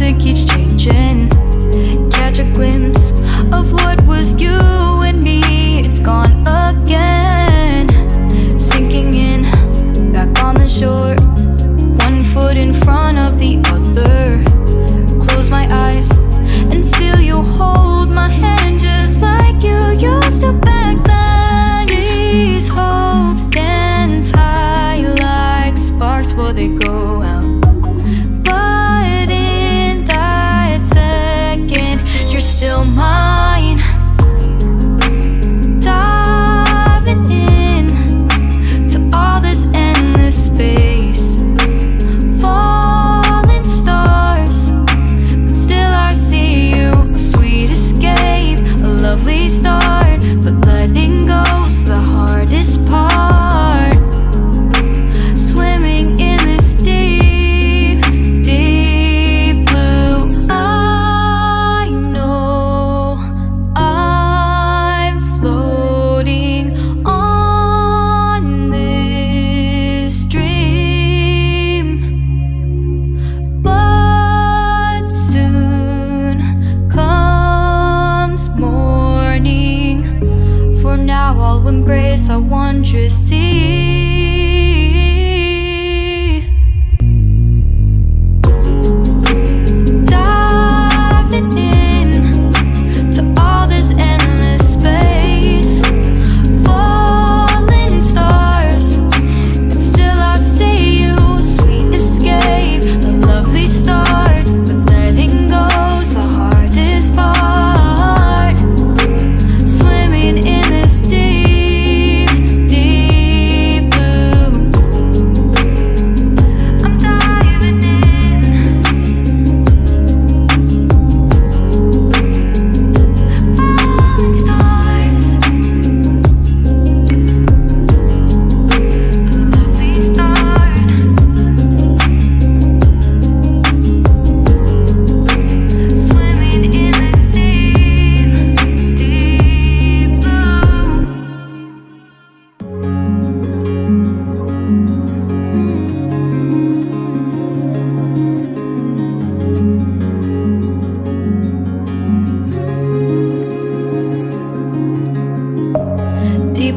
music keeps changing. Catch a glimpse of what was you. For now I'll embrace our wondrous sea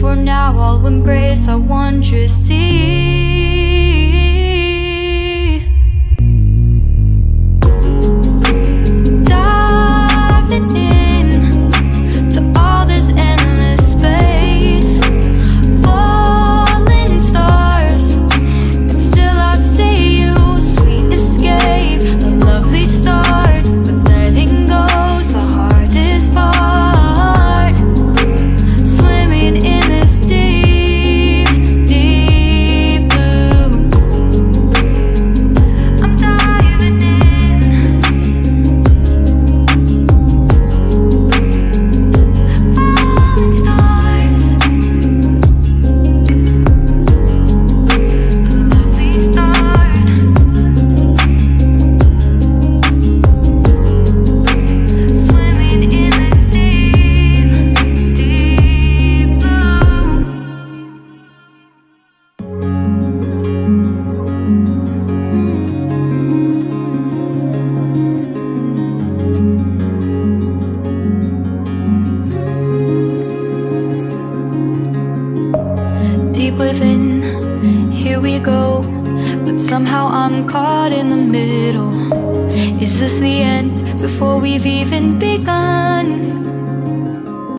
For now, I'll embrace our wondrous sea. Deep within, here we go. But somehow I'm caught in the middle. Is this the end before we've even begun?